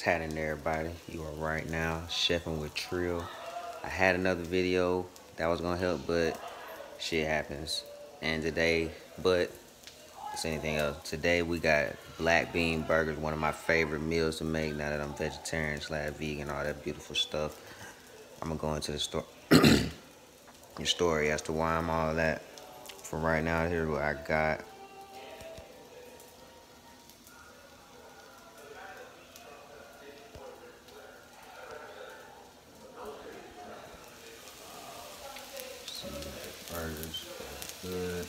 What's happening everybody? You are right now chefing with Trill. I had another video that was gonna help, but shit happens. And today, but it's anything else. Today we got black bean burgers, one of my favorite meals to make now that I'm vegetarian slash vegan, all that beautiful stuff. I'm gonna go into the store your story as to why I'm all that. For right now, here's what I got. burgers good.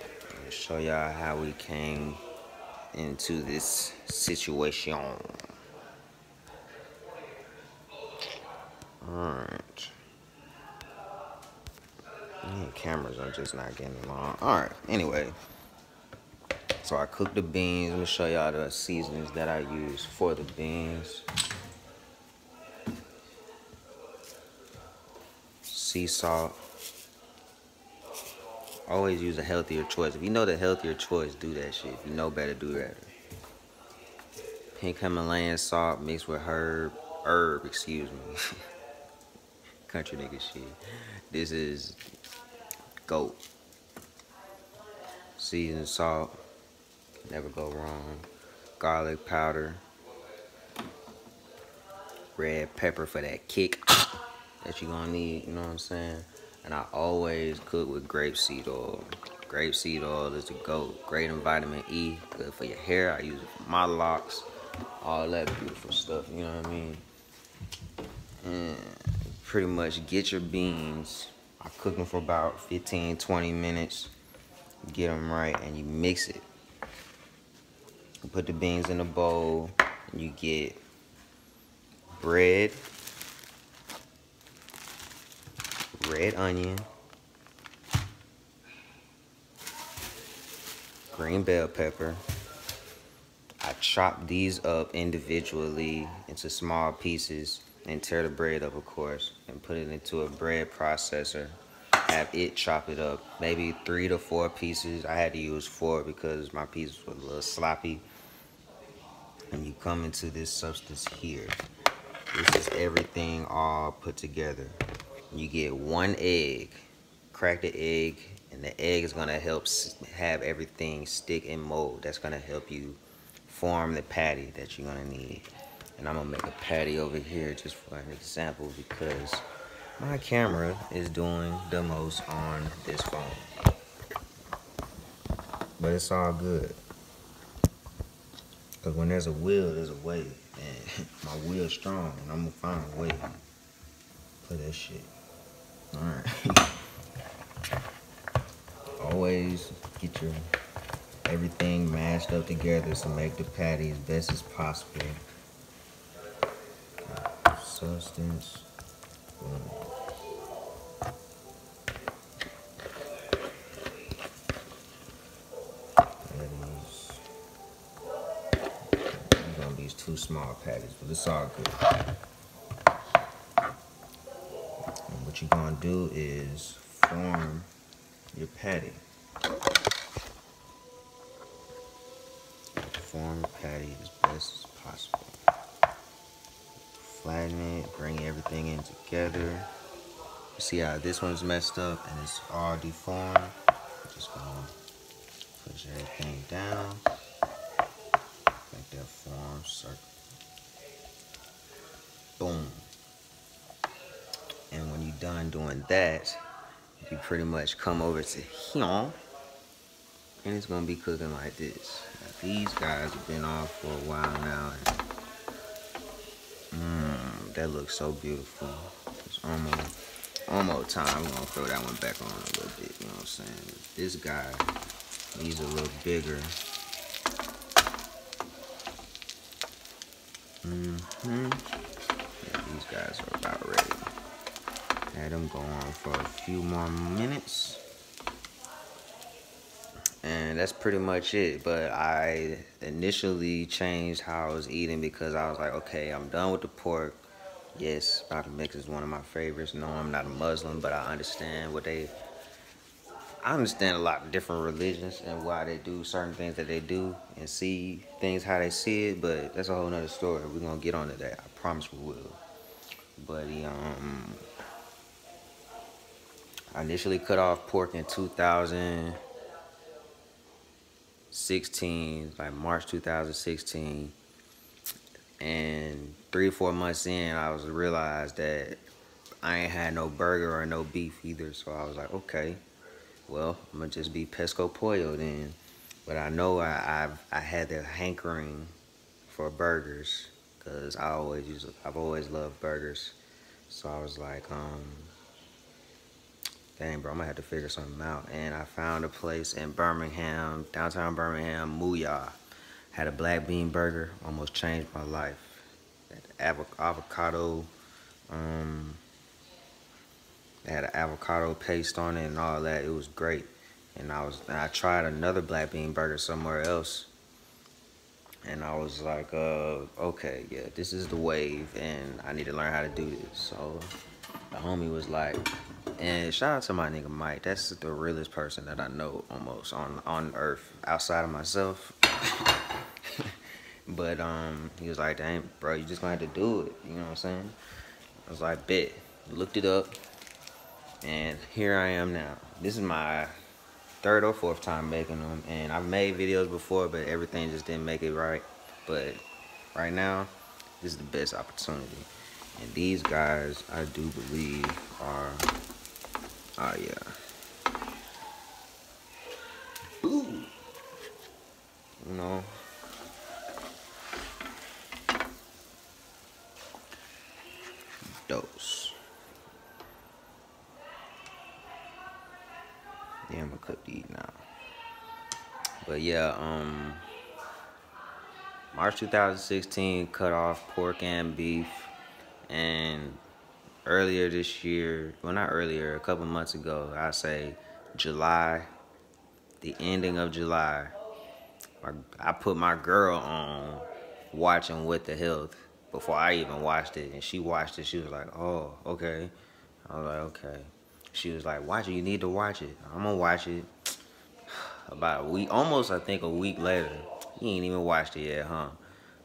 Let me show y'all how we came into this situation. Alright. Cameras are just not getting along. Alright, anyway. So I cooked the beans. Let me show y'all the seasonings that I use for the beans. sea salt. Always use a healthier choice. If you know the healthier choice, do that shit. If you know better, do that. Pink Himalayan salt mixed with herb, herb, excuse me. Country nigga shit. This is goat. Seasoned salt, never go wrong. Garlic powder. Red pepper for that kick that you're gonna need, you know what I'm saying? And I always cook with grapeseed oil. Grapeseed oil is the goat. Great in vitamin E, good for your hair. I use it for my locks, all that beautiful stuff, you know what I mean? And pretty much get your beans. I cook them for about 15, 20 minutes. Get them right and you mix it. You put the beans in a bowl and you get bread, red onion, green bell pepper. I chop these up individually into small pieces and tear the bread up, of course, and put it into a bread processor. Have it chop it up, maybe three to four pieces. I had to use four because my pieces were a little sloppy. And you come into this substance here. This is everything all put together you get one egg crack the egg and the egg is gonna help have everything stick and mold. That's gonna help you form the patty that you're gonna need. And I'm gonna make a patty over here just for an example because my camera is doing the most on this phone. But it's all good. Because when there's a will there's a way and my will's strong and I'm gonna find a way for that shit Alright. Always get your everything mashed up together to make the patty as best as possible. Substance. Boom. two small patties, but it's all good what you're gonna do is form your patty. Form your patty as best as possible. Flatten it, bring everything in together. see how this one's messed up and it's all deformed. Just gonna push everything down. Make that form circle. Boom. Done doing that, you pretty much come over to here and it's gonna be cooking like this. Now, these guys have been off for a while now. Mmm, that looks so beautiful. It's almost, almost time. I'm gonna throw that one back on a little bit, you know what I'm saying? This guy, he's a little bigger. Mm-hmm. Yeah, these guys are about ready. Had them go on for a few more minutes. And that's pretty much it. But I initially changed how I was eating because I was like, okay, I'm done with the pork. Yes, Bobby Mix is one of my favorites. No, I'm not a Muslim, but I understand what they I understand a lot of different religions and why they do certain things that they do and see things how they see it, but that's a whole nother story. We're gonna get onto that. I promise we will. But um I initially cut off pork in 2016, like March 2016. And three or four months in, I was realized that I ain't had no burger or no beef either. So I was like, okay, well, I'm gonna just be pesco pollo then. But I know I, I've I had the hankering for burgers because I always use I've always loved burgers. So I was like, um, dang, bro, I'm gonna have to figure something out. And I found a place in Birmingham, downtown Birmingham, Mooyah. Had a black bean burger, almost changed my life. avocado, um, had an avocado paste on it and all that. It was great. And I was, and I tried another black bean burger somewhere else. And I was like, uh, okay, yeah, this is the wave, and I need to learn how to do this. So the homie was like, and shout out to my nigga Mike. That's the realest person that I know almost on on earth outside of myself. but um, he was like, "Dang, bro, you just gonna have to do it." You know what I'm saying? I was like, "Bet." Looked it up, and here I am now. This is my third or fourth time making them, and I've made videos before, but everything just didn't make it right. But right now, this is the best opportunity. And these guys, I do believe, are, oh yeah. Ooh. You know. Dose. Yeah, I'm gonna cook these now. But yeah, um, March 2016, cut off pork and beef and earlier this year, well not earlier, a couple months ago, I say July, the ending of July, I put my girl on watching What the Health before I even watched it. And she watched it. She was like, oh, okay. I was like, okay. She was like, watch it. You need to watch it. I'm going to watch it. About a week, almost I think a week later. You ain't even watched it yet, huh?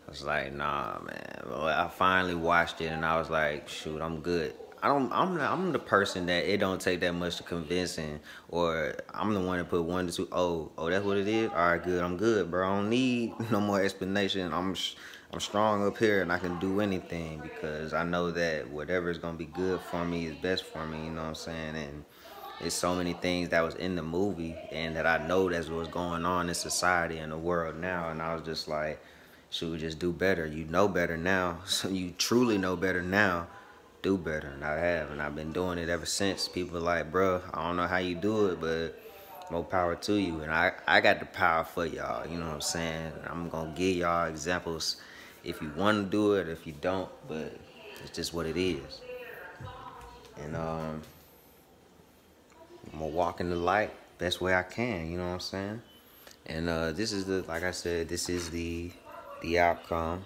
I was like, nah, man. Well, I finally watched it and I was like, shoot, I'm good. I don't. I'm. Not, I'm the person that it don't take that much to convincing, or I'm the one that put one to two. Oh, oh, that's what it is. All right, good. I'm good, bro. I don't need no more explanation. I'm. I'm strong up here and I can do anything because I know that whatever is gonna be good for me is best for me. You know what I'm saying? And it's so many things that was in the movie and that I know that's what's going on in society and the world now. And I was just like we just do better. You know better now. So you truly know better now. Do better. And I have. And I've been doing it ever since. People like, bro, I don't know how you do it, but more power to you. And I, I got the power for y'all. You know what I'm saying? I'm going to give y'all examples if you want to do it, if you don't. But it's just what it is. And um, I'm going to walk in the light best way I can. You know what I'm saying? And uh, this is the, like I said, this is the the outcome.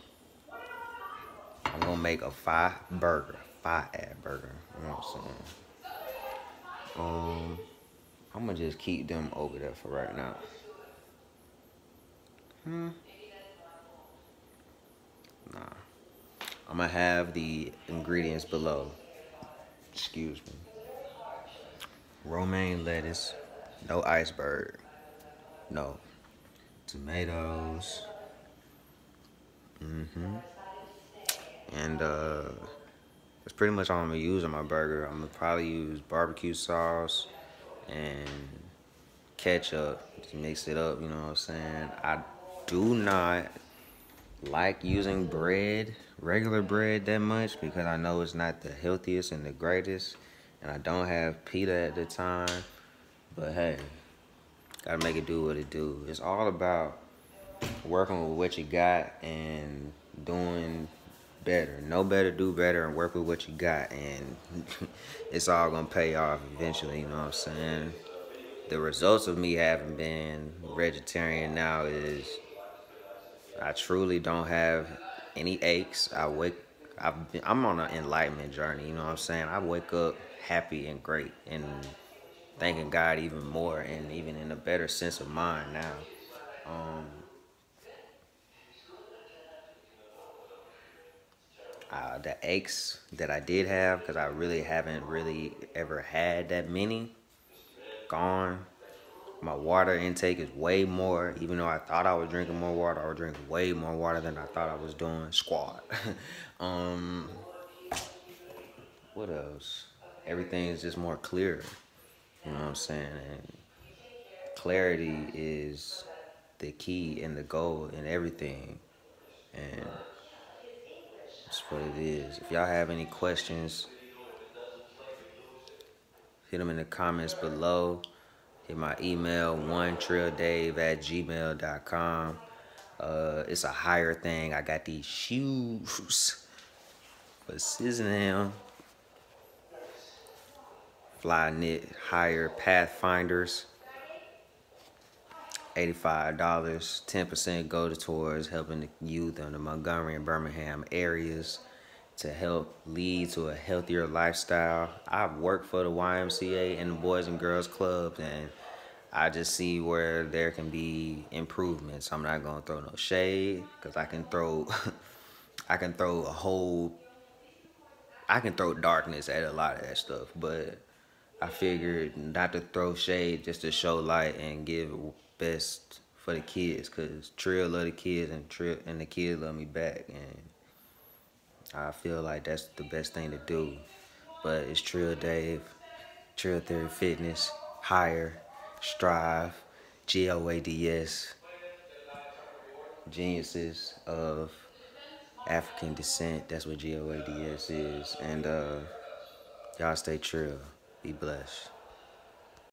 I'm gonna make a five burger, five ad burger. You know what I'm saying? Um, I'm gonna just keep them over there for right now. Hmm. Nah. I'm gonna have the ingredients below. Excuse me. Romaine lettuce, no iceberg, no tomatoes, Mm-hmm. And uh, that's pretty much all I'm gonna use on my burger. I'm gonna probably use barbecue sauce and ketchup to mix it up, you know what I'm saying? I do not like using bread, regular bread that much because I know it's not the healthiest and the greatest and I don't have pita at the time. But hey, gotta make it do what it do. It's all about working with what you got and doing better. Know better, do better, and work with what you got. And it's all going to pay off eventually, you know what I'm saying? The results of me having been vegetarian now is I truly don't have any aches. I wake, been, I'm on an enlightenment journey, you know what I'm saying? I wake up happy and great and thanking God even more and even in a better sense of mind now. Um, uh, the aches that I did have, because I really haven't really ever had that many, gone. My water intake is way more, even though I thought I was drinking more water, I was drinking way more water than I thought I was doing. Squad. um, what else? Everything is just more clear. You know what I'm saying? And clarity is the key and the goal in everything. And that's what it is. If y'all have any questions, hit them in the comments below. Hit my email, one dave at gmail.com. Uh, it's a Hyyer thing. I got these shoes for Sizzling. Flyknit Hyyer Pathfinders. $85. 10% go towards helping the youth in the Montgomery and Birmingham areas to help lead to a healthier lifestyle. I've worked for the YMCA and the Boys and Girls Club and I just see where there can be improvements. I'm not gonna throw no shade because I can throw, I can throw a whole, I can throw darkness at a lot of that stuff. But I figured not to throw shade, just to show light and give best for the kids. Cause Trill love the kids and Trill and the kids love me back, and I feel like that's the best thing to do. But it's Trill Dave, Trill Theory Fitness, Hyyer strive, G-O-A-D-S, geniuses of African descent. That's what G-O-A-D-S is. And uh, y'all stay true. Be blessed.